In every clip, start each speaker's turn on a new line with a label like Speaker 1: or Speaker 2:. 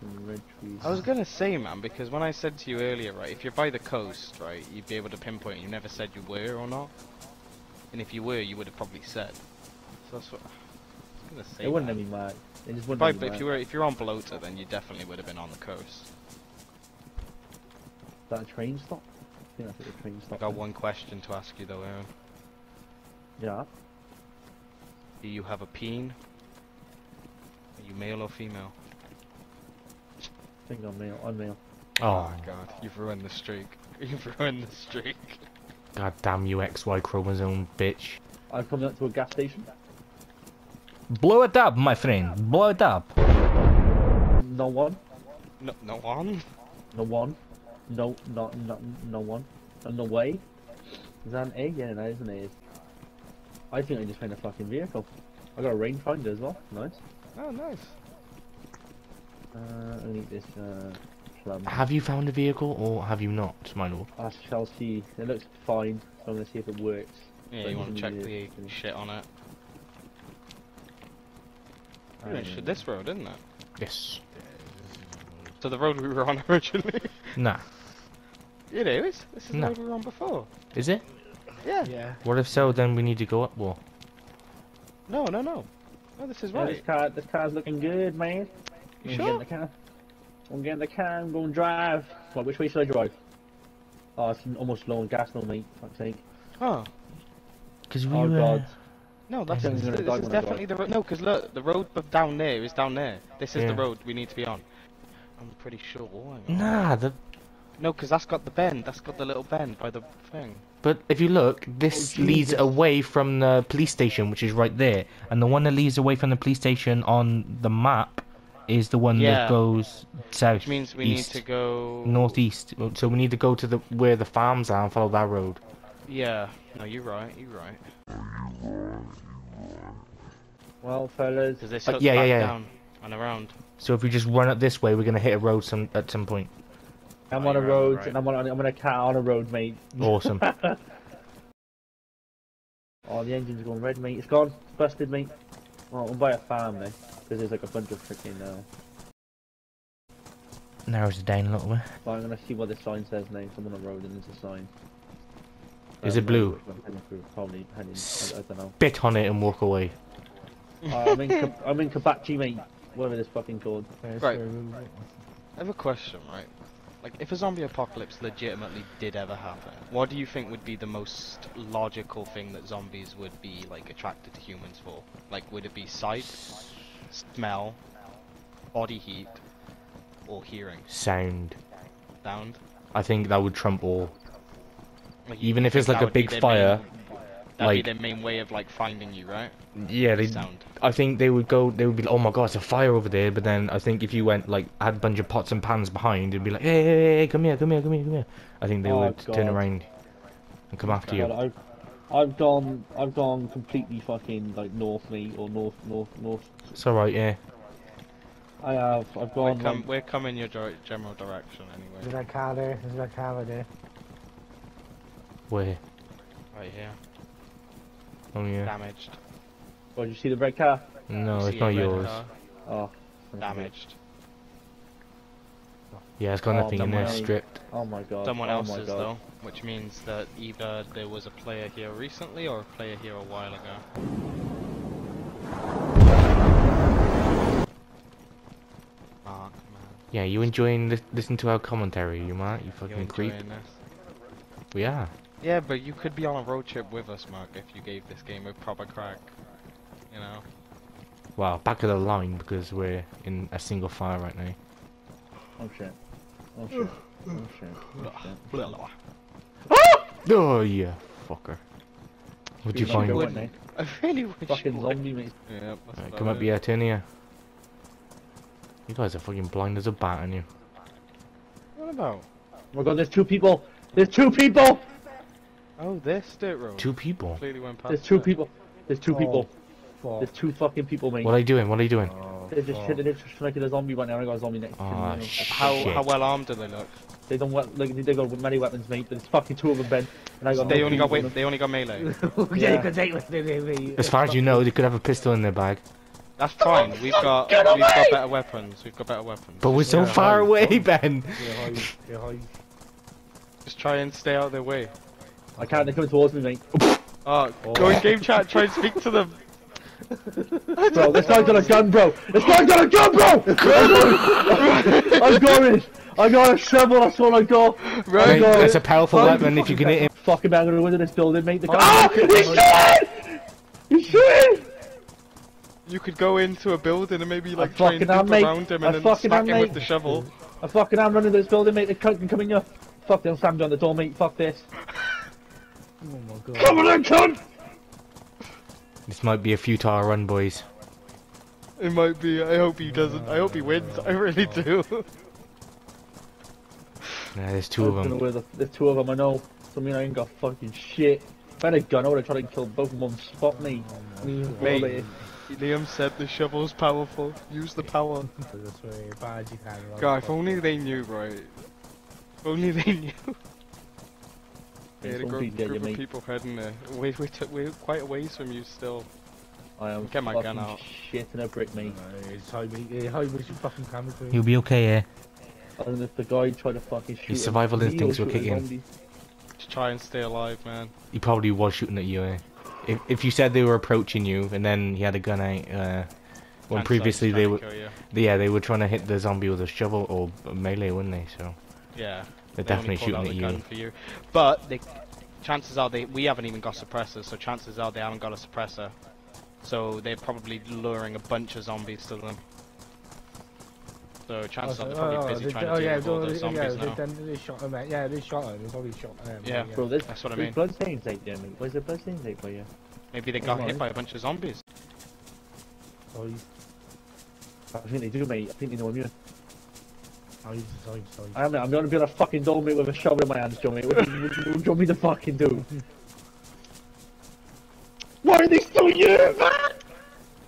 Speaker 1: Some red trees.
Speaker 2: I was gonna say, man, because when I said to you earlier, right, if you're by the coast, right, you'd be able to pinpoint. You never said you were or not, and if you were, you would have probably said. So that's what I was gonna say.
Speaker 1: They wouldn't
Speaker 2: man.
Speaker 1: let me mark. They just wouldn't
Speaker 2: Right, but if you were if you're on Balota, then you definitely would have been on the coast.
Speaker 1: Is that a train stop? I think that's a train
Speaker 2: I
Speaker 1: stop.
Speaker 2: got one question to ask you though, Aaron.
Speaker 1: Yeah.
Speaker 2: Do you have a peen? Are you male or female?
Speaker 1: I think I'm male. I'm.
Speaker 3: Oh,
Speaker 2: god, you've ruined the streak. You've ruined the streak.
Speaker 3: god damn you, XY chromosome bitch.
Speaker 1: I'm coming up to a gas station.
Speaker 3: Blow it up, my friend. Blow it up.
Speaker 1: No one.
Speaker 2: No, no one.
Speaker 1: No one. No, not, not, no one. Uh, No way. Is that an A? Yeah, that is an egg. I think I just found a fucking vehicle. I got a rangefinder as well. Nice.
Speaker 2: Oh, nice.
Speaker 1: Uh, I need this, uh, plum.
Speaker 3: Have you found a vehicle or have you not, my lord?
Speaker 1: I shall see. It looks fine. So I'm gonna see if it works.
Speaker 2: Yeah,
Speaker 1: But
Speaker 2: you want to check the
Speaker 1: it.
Speaker 2: shit on it.
Speaker 1: I
Speaker 2: You should this road, isn't it?
Speaker 3: Yes.
Speaker 2: So the road we were on originally.
Speaker 3: Nah.
Speaker 2: it is. This is
Speaker 3: No.
Speaker 2: the road we were on before.
Speaker 3: Is it?
Speaker 2: Yeah.
Speaker 1: Yeah.
Speaker 3: What if so, then we need to go up more.
Speaker 2: No, no, no. No, this is
Speaker 1: Yeah, this car, this car's looking good, man.
Speaker 2: You
Speaker 1: I'm
Speaker 2: sure?
Speaker 1: getting the car. I'm getting the car. I'm going to drive. What? Which way should I drive? Oh, it's almost low on gas, no, mate. Fuck's sake.
Speaker 2: Oh.
Speaker 3: Because we
Speaker 1: Oh
Speaker 3: were...
Speaker 1: god.
Speaker 2: No, that's
Speaker 1: I'm
Speaker 2: this,
Speaker 1: gonna
Speaker 2: this is definitely the road. No, because look, the road down there is down there. This is
Speaker 3: Yeah.
Speaker 2: the road we need to be on. I'm pretty sure.
Speaker 3: Nah, the...
Speaker 2: No, because that's got the bend. That's got the little bend by the thing.
Speaker 3: But if you look, this
Speaker 1: Oh,
Speaker 3: leads away from the police station, which is right there. And the one that leads away from the police station on the map is the one
Speaker 2: Yeah.
Speaker 3: that goes south,
Speaker 2: Which means we
Speaker 3: east,
Speaker 2: need to go
Speaker 3: northeast. So we need to go to the where the farms are and follow that road.
Speaker 2: Yeah. No, you're right. You're right.
Speaker 1: Well, fellas.
Speaker 2: Because this
Speaker 3: Uh, yeah, yeah,
Speaker 2: back
Speaker 3: yeah.
Speaker 2: down and around.
Speaker 3: So if we just run up this way, we're gonna hit a road some at some point.
Speaker 1: I'm
Speaker 2: Oh,
Speaker 1: on a road,
Speaker 2: right.
Speaker 1: and I'm on, I'm on a car on a road, mate.
Speaker 3: Awesome.
Speaker 1: Oh, the engine's going red, mate. It's gone. It's busted, mate. Oh, I'm by a farm, mate. Because there's like a bunch of freaking, uh...
Speaker 3: Narrows it down a little bit.
Speaker 1: Well, I'm gonna see what the sign says now. Someone on the road and there's a sign.
Speaker 3: Is it blue?
Speaker 1: which one I'm heading through, Probably heading, I, I don't know.
Speaker 3: Bit on it and walk away.
Speaker 1: Uh, I'm in, I'm in Kabachi, mate. Whatever this fucking called.
Speaker 2: Right. I have a question, right? Like, if a zombie apocalypse legitimately did ever happen, what do you think would be the most logical thing that zombies would be like attracted to humans for? Like, would it be sight, smell, body heat, or hearing?
Speaker 3: Sound.
Speaker 2: Sound?
Speaker 3: I think that would trump all.
Speaker 2: Like,
Speaker 3: Even if it's like a big fire,
Speaker 2: that'd
Speaker 3: like-
Speaker 2: be their main way of like finding you, right?
Speaker 3: Yeah, they.
Speaker 2: Sound.
Speaker 3: I think they would go. They would be like, "Oh my god, it's a fire over there!" But then I think if you went like had a bunch of pots and pans behind, it'd be like, "Hey, hey, hey, hey, come here, come here, come here, come here." I think they
Speaker 1: Oh,
Speaker 3: would turn around and come after you.
Speaker 1: I've, I've gone, I've gone completely fucking like north, mate, or north, north, north.
Speaker 3: It's alright, yeah.
Speaker 1: I have, I've
Speaker 2: We're,
Speaker 1: gone.
Speaker 2: com-
Speaker 1: like,
Speaker 2: we're coming your dir- general direction anyway.
Speaker 4: Is that car there? Is that car there?
Speaker 3: Where?
Speaker 2: Right here.
Speaker 3: Oh yeah.
Speaker 2: Damaged.
Speaker 1: oh, did you see the red car?
Speaker 3: No, it's not yours.
Speaker 2: car?
Speaker 1: Oh,
Speaker 2: Damaged.
Speaker 3: Yeah, it's got
Speaker 1: Oh,
Speaker 3: nothing in there.
Speaker 1: my-
Speaker 3: Stripped.
Speaker 1: Oh my god.
Speaker 2: Someone
Speaker 1: oh
Speaker 2: else's
Speaker 1: god.
Speaker 2: though, which means that either there was a player here recently or a player here a while ago. Mark, man,
Speaker 3: Yeah, you enjoying li- listen to our commentary, you might? You
Speaker 2: you
Speaker 3: fucking creep.
Speaker 2: enjoying this?
Speaker 3: We are.
Speaker 2: Yeah, but you could be on a road trip with us, Mark, if you gave this game a proper crack. You know.
Speaker 3: Well, back of the line because we're in a single file right now.
Speaker 1: Oh shit. Oh shit. Oh shit. Oh shit.
Speaker 2: Blah, blah.
Speaker 3: Oh yeah, fucker. What'd you find?
Speaker 2: would-
Speaker 1: one, eh?
Speaker 2: I really wish
Speaker 1: Fucking
Speaker 2: you would.
Speaker 1: zombie, mate.
Speaker 2: Yeah,
Speaker 3: Right,
Speaker 2: about
Speaker 3: come up here, turn here. You guys are fucking blind as a bat, aren't you?
Speaker 2: What about?
Speaker 1: Oh my god, there's two people! There's two people!
Speaker 2: Oh, this dirt road.
Speaker 3: Two people.
Speaker 2: Completely went past
Speaker 1: There's two
Speaker 2: it.
Speaker 1: people. There's two
Speaker 4: Oh.
Speaker 1: people.
Speaker 4: Fuck.
Speaker 1: There's two fucking people, mate.
Speaker 3: What are you doing? What are you doing?
Speaker 2: Oh,
Speaker 1: They're just
Speaker 2: fuck.
Speaker 1: they're just striking a zombie right now. I got a zombie next to
Speaker 3: Ah,
Speaker 1: me.
Speaker 3: shit.
Speaker 2: How how well armed do they look?
Speaker 1: They don't want like they got many weapons, mate. There's fucking two of them, Ben. And I got
Speaker 2: They only got
Speaker 1: weapons
Speaker 2: wait, they only got melee.
Speaker 4: yeah,
Speaker 1: Yeah.
Speaker 4: you could take with me.
Speaker 3: As far as you know, they could have a pistol in their bag.
Speaker 2: That's fine. We've got we've got better weapons. We've got better weapons.
Speaker 3: But we're so
Speaker 4: Yeah,
Speaker 3: far
Speaker 4: hide,
Speaker 3: away. Ben.
Speaker 4: They're high, they're.
Speaker 2: Just try and stay out of their way.
Speaker 1: I can't. They're coming towards me, mate.
Speaker 2: Oh,
Speaker 4: Oh.
Speaker 2: go in game chat. Try and speak to them.
Speaker 1: Bro, this guy's got a gun, bro. This guy's got a gun, bro. I'm going. I got a shovel. That's all I got.
Speaker 2: Right.
Speaker 3: Mate,
Speaker 1: God.
Speaker 3: that's a powerful weapon if you can hit him.
Speaker 1: Fucking man, I'm gonna go into this building, mate. The
Speaker 4: Oh,
Speaker 1: gun. Ah!
Speaker 4: okay.
Speaker 1: He's shooting! He's shooting!
Speaker 2: You could go into a building and maybe like
Speaker 1: I
Speaker 2: try and
Speaker 1: fucking am,
Speaker 2: dip around him
Speaker 1: I
Speaker 2: and then
Speaker 1: fucking
Speaker 2: smack
Speaker 1: am,
Speaker 2: him with the shovel.
Speaker 1: I fucking am running this building, mate. The cunt can come in here. Fuck, they'll slam you on the door, mate. Fuck this.
Speaker 4: Oh my god.
Speaker 1: Come on, then, cunt!
Speaker 3: This might be a futile run, boys.
Speaker 2: It might be. I hope he doesn't. I hope he wins. I really do.
Speaker 3: Yeah, there's two of
Speaker 1: I don't know
Speaker 3: them.
Speaker 1: the, there's two of them, I know. So I mean, I ain't got fucking shit. If I had a gun, I would have tried to kill both of them spot, me. Mm,
Speaker 2: Mate. Liam said the shovel's powerful. Use the power.
Speaker 4: That's very bad you can. right?
Speaker 2: God, if only they knew, right? If only they knew.
Speaker 1: Yeah,
Speaker 2: Yeah, the group,
Speaker 1: people get you,
Speaker 2: group of
Speaker 1: mate.
Speaker 2: people heading there. We we took we're quite a ways from you still.
Speaker 1: I am
Speaker 2: Get my gun out.
Speaker 1: shit in a brick, mate.
Speaker 4: Uh, It's high, mate. Yeah, high, but you fucking camera through.
Speaker 3: You'll be okay, yeah.
Speaker 1: And if the guy tried to fucking shoot
Speaker 3: His
Speaker 1: him,
Speaker 3: survival
Speaker 1: he
Speaker 3: instincts
Speaker 1: will
Speaker 3: will
Speaker 1: shoot
Speaker 3: kick in.
Speaker 2: Just try and stay alive, man.
Speaker 3: He probably was shooting at you, eh? If, if you said they were approaching you and then he had a gun out, uh, when
Speaker 2: Hands
Speaker 3: previously they were,
Speaker 2: to kill you.
Speaker 3: yeah, they were trying to hit the zombie with a shovel or a melee, weren't they? So
Speaker 2: Yeah.
Speaker 3: They're
Speaker 2: they
Speaker 3: definitely shooting at
Speaker 2: the
Speaker 3: you.
Speaker 2: gun for you. But they, chances are they we haven't even got suppressors, so chances are they haven't got a suppressor. So they're probably luring a bunch of zombies to them. So chances oh, are they're probably oh, oh, busy
Speaker 4: they-
Speaker 2: trying
Speaker 4: oh,
Speaker 2: to deal
Speaker 4: yeah,
Speaker 2: with all
Speaker 4: they-
Speaker 2: those
Speaker 4: yeah,
Speaker 2: zombies
Speaker 4: they,
Speaker 2: now.
Speaker 4: done- they shot him. Yeah, they shot him. They probably shot him.
Speaker 2: Yeah.
Speaker 1: Bro, there's,
Speaker 2: That's what I
Speaker 1: there's
Speaker 2: mean.
Speaker 1: bloodstains out there, mate. Where's the bloodstains out by you?
Speaker 2: Maybe they got
Speaker 1: Alright.
Speaker 2: hit by a bunch of zombies.
Speaker 4: Oh,
Speaker 1: I think they do, mate. I think they know I'm you.
Speaker 4: Oh, he's, sorry, sorry.
Speaker 1: I am, I'm gonna be on a fucking door, mate, with a shovel in my hands, Joe, mate. What, what, what do you want me to fucking do? Why are they still here, man?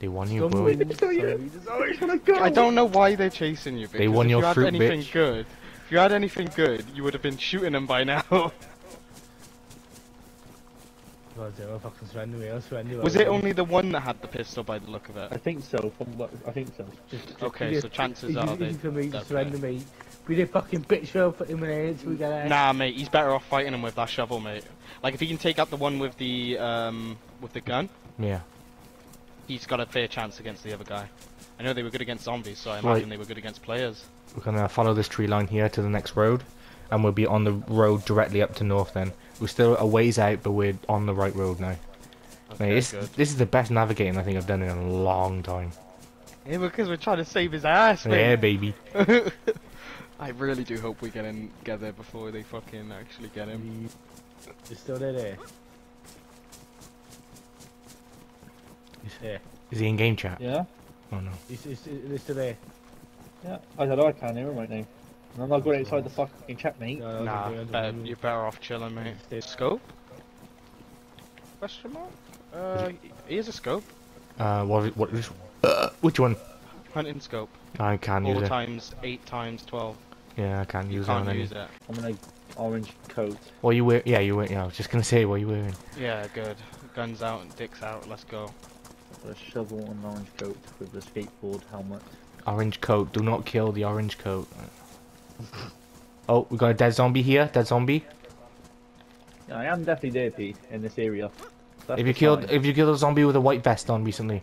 Speaker 3: They won you,
Speaker 4: Some
Speaker 3: bro.
Speaker 4: way-
Speaker 1: They're still here.
Speaker 4: sorry.
Speaker 1: There's oh, always gonna go.
Speaker 2: I don't know why they're chasing you. Because
Speaker 3: won
Speaker 2: if
Speaker 3: your
Speaker 2: you had
Speaker 3: fruit,
Speaker 2: anything
Speaker 3: bitch.
Speaker 2: good, if you had anything good, you would have been shooting them by now.
Speaker 4: God, damn, I fucking surrender me. I'll surrender.
Speaker 2: Was it only the one that had the pistol by the look of it?
Speaker 1: I think so. From what I think so.
Speaker 4: Just, just
Speaker 2: Okay, so
Speaker 4: a-
Speaker 2: chances
Speaker 4: easy-
Speaker 2: are they-
Speaker 4: easy for me to
Speaker 2: they're
Speaker 4: surrender me. Be the fucking bitch show for him in the head so we get out.
Speaker 2: Nah, mate, he's better off fighting him with that shovel, mate. Like if he can take out the one with the um with the gun,
Speaker 3: Yeah.
Speaker 2: he's got a fair chance against the other guy. I know they were good against zombies, so I
Speaker 3: Right.
Speaker 2: imagine they were good against players.
Speaker 3: We're gonna follow this tree line here to the next road, and we'll be on the road directly up to north. Then we're still a ways out, but we're on the right road now.
Speaker 2: Okay,
Speaker 3: Mate, this,
Speaker 2: good.
Speaker 3: this is the best navigating I think I've done in a long time.
Speaker 2: Yeah, because we're trying to save his ass,
Speaker 3: Yeah, baby.
Speaker 2: I really do hope we get in, get there before they fucking actually get him. Mm.
Speaker 4: You're still there, there. Yeah,
Speaker 3: Is he in game chat?
Speaker 1: Yeah.
Speaker 3: Oh no.
Speaker 4: he's, he's, he's still there.
Speaker 1: Yeah. I don't oh, know. I can't hear him right now. And I'm not going inside the fucking chat, mate.
Speaker 4: No, no,
Speaker 2: Nah,
Speaker 4: don't do it,
Speaker 2: better, you're better off chilling, mate.
Speaker 4: Stay-
Speaker 2: Scope? Question mark? Uh, here's a scope.
Speaker 3: Uh, what? What? Which, uh, which one?
Speaker 2: Hunting scope.
Speaker 3: I can't use
Speaker 2: Four
Speaker 3: it.
Speaker 2: times, eight times, twelve.
Speaker 3: Yeah, I can't
Speaker 2: You
Speaker 3: use it on
Speaker 2: can't use it.
Speaker 1: I'm in a orange coat.
Speaker 3: What you wear? Yeah, you wear. Yeah, I was just gonna say what you wearing.
Speaker 2: Yeah, good. Guns out and dicks out. Let's go.
Speaker 1: Got a shovel and an orange coat with the skateboard helmet.
Speaker 3: Orange coat. Do not kill the orange coat. Oh, we got a dead zombie here. Dead zombie.
Speaker 1: Yeah, I am definitely there, Pete, in this area. That's
Speaker 3: If you killed,
Speaker 1: sign.
Speaker 3: if you killed a zombie with a white vest on recently.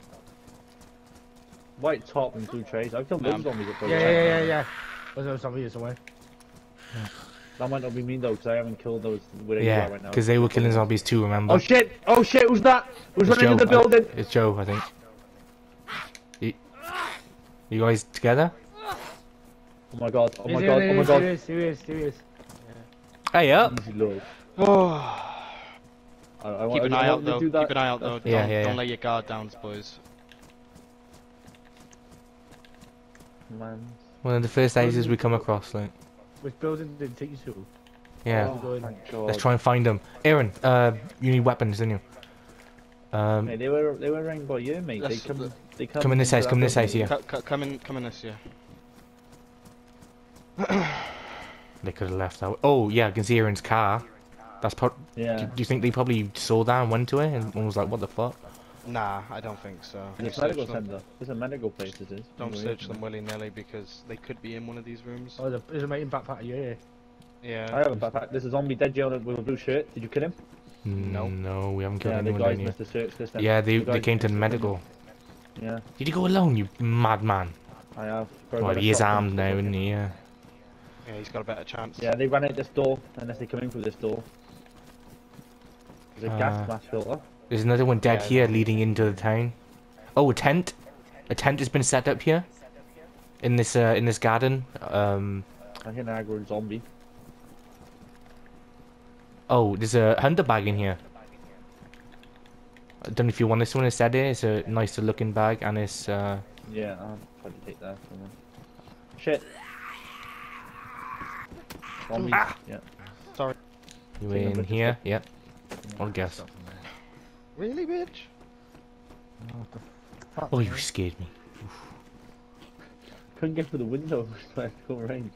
Speaker 1: white top and blue trays, I've killed
Speaker 2: Um,
Speaker 1: loads of zombies up.
Speaker 4: Yeah, yeah, yeah, yeah, yeah. Was there somebody here somewhere?
Speaker 1: That might not be me though, because I haven't killed those where they
Speaker 3: Yeah,
Speaker 1: are right now.
Speaker 3: because they were killing zombies too. Remember?
Speaker 1: Oh shit! Oh shit! Who's that? Who's
Speaker 3: It's
Speaker 1: running into the
Speaker 3: Joe, I-
Speaker 1: building?
Speaker 3: It's Joe, I think. You, you guys together?
Speaker 1: Oh my god! Oh my god! Oh my god!
Speaker 4: he is, here he is, here he is.
Speaker 3: Hey up!
Speaker 1: Easy love.
Speaker 2: Oh.
Speaker 1: I, I,
Speaker 2: Keep an
Speaker 1: I
Speaker 2: eye out though.
Speaker 1: do.
Speaker 2: Keep an eye out though.
Speaker 3: Yeah,
Speaker 2: don't,
Speaker 3: yeah,
Speaker 2: don't
Speaker 3: yeah.
Speaker 2: let your guard down, boys.
Speaker 1: Man.
Speaker 3: One of the first houses we come across, like.
Speaker 4: Which building did it take you to?
Speaker 3: Yeah.
Speaker 1: Oh.
Speaker 3: Let's try and find them. Aaron, uh, you need weapons, don't you? Um,
Speaker 1: Mate, they were they were around by you, mate. They
Speaker 2: Let's-
Speaker 1: come they come.
Speaker 3: Come in this house, come in this house, Yeah.
Speaker 2: Co- co- come in, come in this year.
Speaker 3: they could have left that. way. Oh yeah, I can see Aaron's car. That's pro-
Speaker 1: Yeah.
Speaker 3: do, do you think they probably saw that and went to it and was like, "What the fuck"?
Speaker 2: Nah, I don't think so. You
Speaker 1: There's a
Speaker 2: search
Speaker 1: medical
Speaker 2: them,
Speaker 1: centre. There's a medical place. It is.
Speaker 2: don't
Speaker 1: Anyway,
Speaker 2: search them willy nilly because they could be in one of these rooms.
Speaker 4: Oh, the- there's a mate in backpack. Yeah.
Speaker 2: Yeah.
Speaker 1: I have a backpack. There's a zombie dead Joe with a blue shirt. Did you kill him?
Speaker 2: No.
Speaker 3: No, we haven't killed
Speaker 1: Yeah, the
Speaker 3: anyone
Speaker 1: guys
Speaker 3: down here.
Speaker 1: must searched this. Then.
Speaker 3: Yeah, they,
Speaker 1: The
Speaker 3: they came to the
Speaker 1: must have-
Speaker 3: medical.
Speaker 1: Yeah,
Speaker 3: Did you go alone, you madman?
Speaker 1: I have.
Speaker 3: Well, he is armed now, isn't he? Yeah.
Speaker 2: Yeah, he's got a better chance.
Speaker 1: Yeah, they ran out this door unless they come in through this door. There's a
Speaker 3: Uh,
Speaker 1: gas mask filter.
Speaker 3: There's another one dead
Speaker 2: Yeah,
Speaker 3: here leading into the town. Oh, a tent. A tent has been set up here. In this uh, in this garden. Um.
Speaker 1: I hear an aggro zombie.
Speaker 3: Oh, there's a hunter bag in here. I don't know if you want this one instead. It's a nicer looking bag, and it's uh.
Speaker 1: Yeah, I'll probably take that. From them. Shit. Zombies.
Speaker 3: Ah!
Speaker 1: Yeah.
Speaker 2: Sorry.
Speaker 3: You
Speaker 1: Take a
Speaker 3: in
Speaker 1: bit of
Speaker 3: here? Yep. I'll guess.
Speaker 4: Stop from there.
Speaker 2: Really, bitch?
Speaker 4: Oh, what the fuck,
Speaker 3: Oh, you scared me.
Speaker 1: Couldn't get through the window. so I had to go around.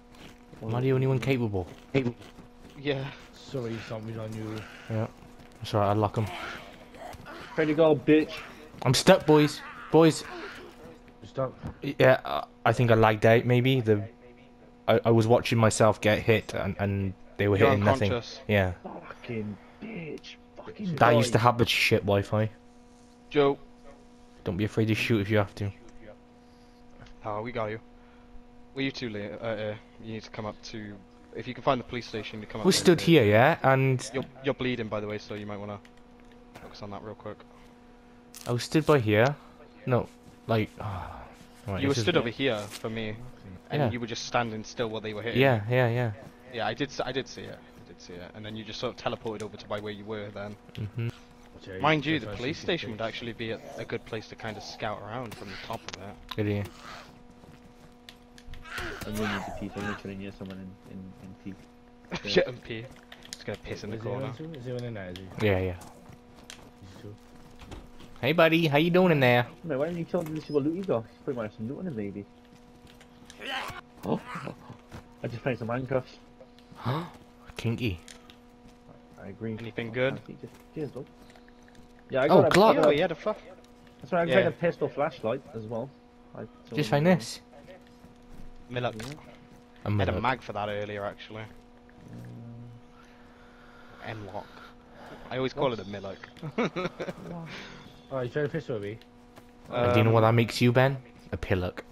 Speaker 3: Am I the only one capable?
Speaker 2: Yeah.
Speaker 4: Sorry, zombies on you.
Speaker 3: That's alright, I'll lock him.
Speaker 1: Ready to go, bitch.
Speaker 3: I'm stuck, boys. Boys.
Speaker 4: Stop.
Speaker 3: Yeah, uh, I think I lagged out. Maybe the. I, I was watching myself get hit, and, and they were
Speaker 2: You're
Speaker 3: hitting nothing. Yeah,
Speaker 1: Fucking bitch. Fucking
Speaker 3: that used to
Speaker 1: die.
Speaker 3: happen shit Wi-Fi.
Speaker 2: Joe.
Speaker 3: Don't be afraid to shoot if you have to.
Speaker 2: Oh, we got you. Well, you two, Lee, uh, uh, you need to come up to. If you can find the police station, you come up.
Speaker 3: We stood
Speaker 2: to-
Speaker 3: here, yeah, and
Speaker 2: You're you're bleeding, by the way, so you might want to focus on that real quick.
Speaker 3: I was stood by here. No, like. ah, right,
Speaker 2: you were stood over here for me, and
Speaker 3: Yeah.
Speaker 2: you were just standing still while they were hitting.
Speaker 3: Yeah, yeah, yeah.
Speaker 2: Yeah, I did. s- I did see it. I did see it, and then you just sort of teleported over to by where you were. Then,
Speaker 3: hmm
Speaker 2: mind you, the police station would actually be a, a good place to kind of scout around from the top of it.
Speaker 3: Good here.
Speaker 1: I'm gonna need to pee. so I'm literally near someone in, in, in pee.
Speaker 2: Shit and pee. Just gonna piss in the
Speaker 4: Is he
Speaker 2: corner.
Speaker 4: Is he on in there? Is he?
Speaker 3: Yeah, yeah.
Speaker 4: He's too.
Speaker 3: Hey, buddy, how you doing in there?
Speaker 1: Mate, why don't you tell me this is what loot you got? You probably might have some loot on him, maybe. Oh, I just found some handcuffs.
Speaker 3: Kinky.
Speaker 1: I agree.
Speaker 2: Anything good?
Speaker 1: Fancy, Just, cheers, dog. Yeah, I
Speaker 3: Oh,
Speaker 1: got a,
Speaker 3: Glock.
Speaker 1: I got
Speaker 2: Oh,
Speaker 1: a-
Speaker 2: he had a fuck.
Speaker 1: That's right, I
Speaker 2: Yeah.
Speaker 1: found a pistol flashlight as well. I
Speaker 3: Just
Speaker 1: them
Speaker 3: find
Speaker 1: as well.
Speaker 3: this.
Speaker 2: Millock.
Speaker 3: A
Speaker 2: I had a mag for that earlier, actually. M-lock. I always call it a Millock.
Speaker 4: Oh, you trying to piss me?
Speaker 3: And do you know what
Speaker 2: Um,
Speaker 3: that makes you, Ben? A pillock.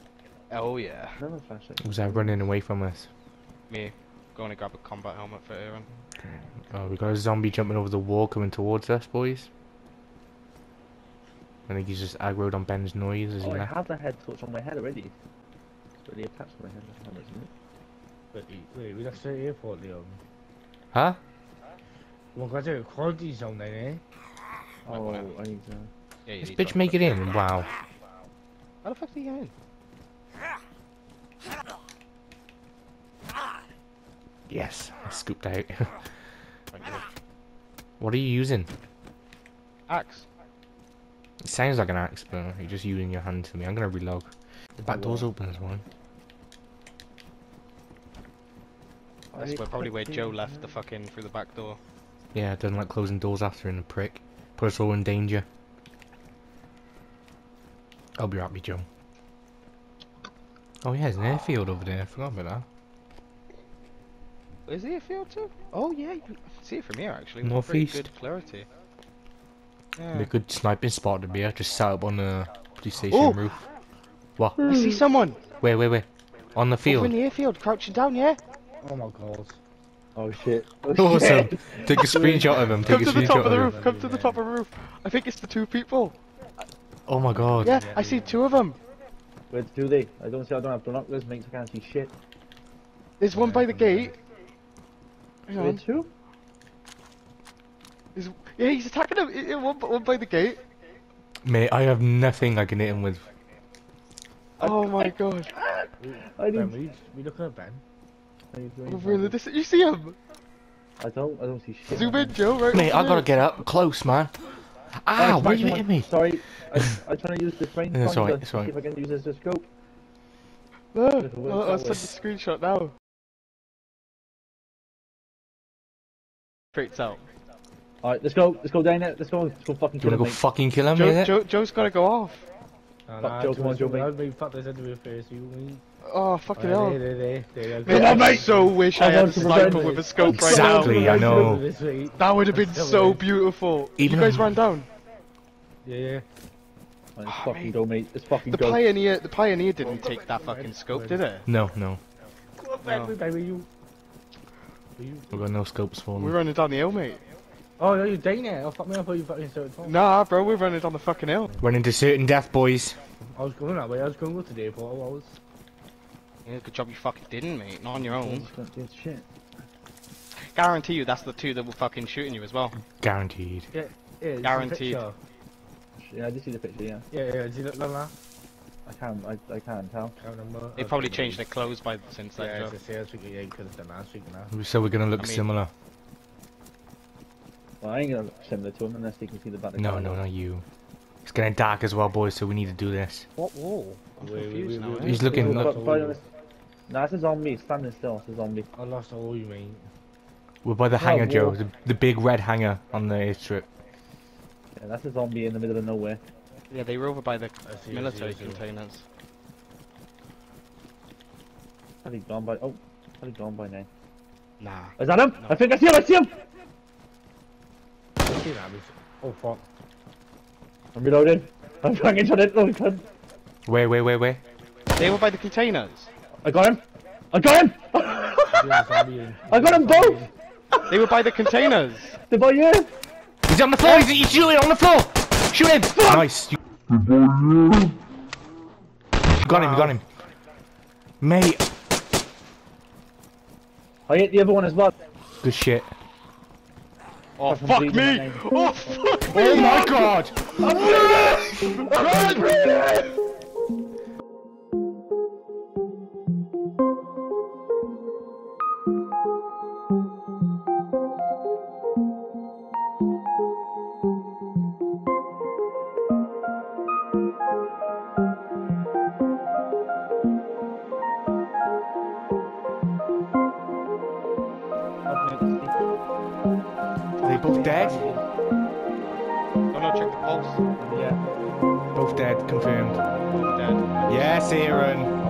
Speaker 2: Oh yeah,
Speaker 1: Another flashlight.
Speaker 3: Was that running away from us?
Speaker 2: me. Going to grab a combat helmet for Aaron.
Speaker 3: Oh, we got a zombie jumping over the wall coming towards us, boys. I think he's just aggroed on Ben's noise as he
Speaker 1: Oh, I have the head torch on my head already. It's already attached to my head. That's isn't it?
Speaker 4: Wait, wait, we left the airport, Leon.
Speaker 3: Huh?
Speaker 4: Well, got a quality zone then, eh?
Speaker 1: Oh. I need to.
Speaker 2: Yeah,
Speaker 3: This bitch make it in. Wow.
Speaker 2: How the fuck did he get in?
Speaker 3: Yes. I scooped out. What are you using?
Speaker 2: Axe.
Speaker 3: It sounds like an axe, but you're just using your hand to me. I'm gonna relog. The back door's open as well.
Speaker 2: That's where, probably where Joe left the fucking through the back door.
Speaker 3: Yeah, doesn't like closing doors after in the prick. Put us all in danger. I'll be right with you, Joe. Oh yeah, there's an airfield over there. I forgot about that.
Speaker 2: Is he a field too? Oh yeah, you can see it from here actually.
Speaker 3: Northeast.
Speaker 2: Good clarity. Yeah.
Speaker 3: Be a good sniping spot to be at. Just sat up on the police station
Speaker 2: Oh!
Speaker 3: roof. What?
Speaker 2: I see someone
Speaker 3: Wait, wait, wait. On the field.
Speaker 2: over in the airfield, crouching down. Yeah.
Speaker 4: Oh my god.
Speaker 1: Oh shit.
Speaker 3: Awesome. Take a screenshot of him. Take
Speaker 2: Come
Speaker 3: a
Speaker 2: to the top of the roof. Come to the top of the roof. I think it's the two people.
Speaker 3: Oh my god.
Speaker 2: Yeah,
Speaker 4: Yeah,
Speaker 2: I see
Speaker 4: yeah.
Speaker 2: two of them.
Speaker 1: Where do they? I don't see. I don't have binoculars. Makes I can't see shit.
Speaker 2: There's one by the gate. Hang
Speaker 1: Where
Speaker 2: on.
Speaker 1: two?
Speaker 2: There's, yeah, he's attacking him. I- I- One, one by the gate.
Speaker 3: Mate, I have nothing I can hit him with.
Speaker 2: Oh my god.
Speaker 1: I
Speaker 4: Ben,
Speaker 1: need.
Speaker 4: we, we looking at Ben.
Speaker 1: I need to-
Speaker 2: Over in the distance. You see him?
Speaker 1: I don't. I don't see shit.
Speaker 2: Zoom in, Joe. Right.
Speaker 3: Mate, I gotta get up close, man. Ah,
Speaker 1: it's
Speaker 3: why
Speaker 1: are
Speaker 3: you hitting me?
Speaker 1: Sorry. I, I'm trying to use the frame
Speaker 3: Yeah, it's alright,
Speaker 1: finder
Speaker 3: it's
Speaker 1: to
Speaker 3: alright.
Speaker 1: See if I can use this as a scope.
Speaker 2: No,
Speaker 1: Just
Speaker 2: I'll, I'll send
Speaker 1: way.
Speaker 2: the screenshot now. Freaks out.
Speaker 1: Alright, let's go. Let's go down there. Let's go. Let's go fucking
Speaker 3: Do you
Speaker 1: kill
Speaker 3: wanna
Speaker 1: him,
Speaker 3: go
Speaker 1: mate.
Speaker 3: fucking kill him?
Speaker 2: Joe. Joe, Joe's gotta go off.
Speaker 4: Nah,
Speaker 1: Fuck
Speaker 4: nah,
Speaker 1: Joe, come on, Joe,
Speaker 4: That would be fuck this into your face, you mean?
Speaker 2: Oh, fucking
Speaker 4: Alright,
Speaker 2: hell.
Speaker 1: on,
Speaker 2: I
Speaker 1: mate.
Speaker 2: so wish I
Speaker 1: I'm
Speaker 2: had
Speaker 1: on
Speaker 2: a sniper with a scope right now.
Speaker 3: Exactly, I know.
Speaker 2: That would have been so
Speaker 4: go.
Speaker 2: beautiful.
Speaker 3: Even
Speaker 2: you guys ran down.
Speaker 4: Yeah, yeah.
Speaker 1: Alright, let's
Speaker 2: Oh, ah,
Speaker 1: fucking
Speaker 2: mate.
Speaker 1: go, mate. Let's fucking
Speaker 2: The
Speaker 1: go.
Speaker 2: pioneer, the pioneer didn't take that fucking scope, did it?
Speaker 3: No, no.
Speaker 4: Come on, baby, baby, you. You.
Speaker 3: We've got no scopes for
Speaker 2: We're running down the hill, mate.
Speaker 4: Oh, no, you're dating it. Oh, fuck me, I thought you fucking started talking.
Speaker 2: Nah, bro, we're running down the fucking hill.
Speaker 3: Running to certain death, boys.
Speaker 4: I was going that way. I was going to to the airport. I was.
Speaker 2: Yeah, good job you fucking didn't, mate. Not on your own.
Speaker 1: Yeah, shit.
Speaker 2: Guarantee you, that's the two that were fucking shooting you as well.
Speaker 3: Guaranteed.
Speaker 4: Yeah, yeah.
Speaker 2: Guaranteed.
Speaker 1: Yeah, I just see the picture. Yeah,
Speaker 4: Yeah, yeah. Did you look like that?
Speaker 1: I can't. I, I can't tell.
Speaker 4: Can't.
Speaker 2: They probably changed their clothes by since then,
Speaker 4: Yeah,
Speaker 2: Joe.
Speaker 4: it's a. Yeah, you could have done last week now.
Speaker 3: So we're gonna look
Speaker 2: I mean-
Speaker 3: similar.
Speaker 1: Well, I ain't gonna look similar to him unless they can see the back. of the
Speaker 3: No,
Speaker 1: car.
Speaker 3: no, not you. It's getting dark as well, boys, so we need to do this.
Speaker 2: What wall? I'm
Speaker 4: Wait, wait,
Speaker 2: confused
Speaker 4: wait,
Speaker 2: now.
Speaker 4: wait,
Speaker 2: eh?
Speaker 3: He's looking-
Speaker 1: But-
Speaker 3: look-
Speaker 1: but- but it's a zombie. Standing still. It's a zombie.
Speaker 4: I lost all you mean.
Speaker 3: We're by the
Speaker 1: Oh,
Speaker 3: hangar, Joe. The, the big red hangar on the airstrip.
Speaker 1: Yeah, that's a zombie in the middle of nowhere.
Speaker 2: Yeah, they were over by the
Speaker 4: see,
Speaker 2: military
Speaker 4: see,
Speaker 2: containers.
Speaker 1: Had he gone by? Oh, had he gone by now?
Speaker 2: Nah.
Speaker 1: Is that him?
Speaker 2: No.
Speaker 1: I think I see him. I see him.
Speaker 4: I see that. Oh, fuck.
Speaker 1: I'm reloading. I'm trying to it. Oh, cunt.
Speaker 3: Where, where, where, where?
Speaker 2: They were by the containers.
Speaker 1: I got him. I got him.
Speaker 4: Yeah, zombie in.
Speaker 1: I got them both.
Speaker 2: They were by the containers.
Speaker 1: They're by you.
Speaker 3: He's on the floor! He's, he's shooting on the floor! Shoot him! Nice. You... Got him, got him. Mate,
Speaker 1: I hit the other one as well.
Speaker 3: good shit.
Speaker 2: Oh,
Speaker 1: Fucking
Speaker 2: fuck me! Oh, fuck oh me!
Speaker 3: Oh my god!
Speaker 1: I'm bleeding.
Speaker 3: Are both dead?
Speaker 2: Oh no, check the pulse.
Speaker 1: Yeah.
Speaker 3: Both dead, confirmed.
Speaker 2: Both dead.
Speaker 3: Yes, Aaron.